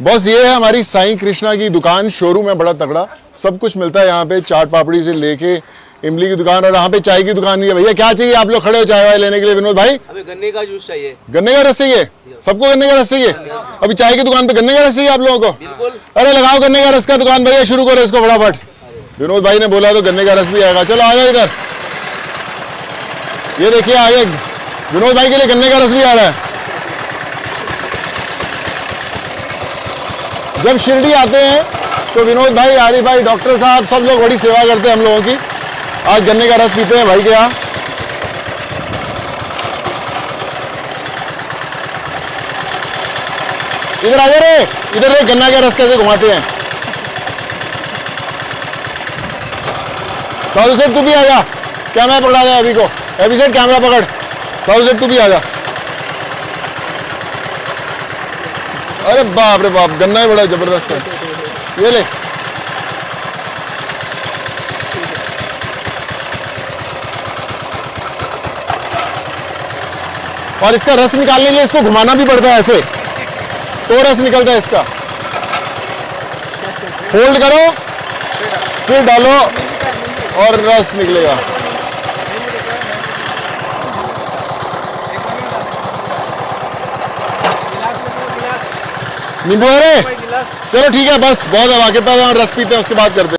Boss ये है हमारी साईं कृष्णा की दुकान शोरूम है बड़ा तगड़ा। सब कुछ मिलता है यहाँ पे चाट पापड़ी से लेके इमली की दुकान और यहाँ पे चाय की दुकान भी है। भैया क्या चाहिए? आप लोग खड़े हो चाय वाय लेने के लिए विनोद भाई? हमें गन्ने का जूस चाहिए। गन्ने का रस चाहिए? सबको गन्ने का रस चाहिए? अभी चाय की दुकान पे गन्ने का रस चाहिए आप लोगों को? अरे लगाओ गन्ने का रस का दुकान भैया शुरू करो इसको फटाफट। विनोद भाई ने बोला तो गन्ने का रस भी आएगा। चलो आ जाओ इधर। ये देखिए आगे। विनोद भाई के लिए गन्ने का रस भी आ रहा है। जब शिरडी आते हैं तो विनोद भाई, आरिफ भाई, डॉक्टर साहब, सब लोग बड़ी सेवा करते हैं हम लोगों की। आज गन्ने का रस पीते हैं भाई के यहाँ। इधर आ जा रे, इधर रे गन्ना का रस कैसे घुमाते हैं। साधु सेठ तू भी आ जा। कैमरा पकड़ा दे अभी को। अभी सेठ कैमरा पकड़। साधु सेठ तू भी आ जा। अरे बाप रे बाप, गन्ना ही बड़ा ज़बरदस्त है। ये ले। और इसका रस निकालने के लिए इसको घुमाना भी पड़ता है ऐसे। तो रस निकलता है इसका। फोल्ड करो, फिर डालो और रस निकलेगा। नींबू आ रे चलो ठीक है, बस, बहुत अब आगे वाकिफ रस पीते हैं, उसके बाद करते हैं।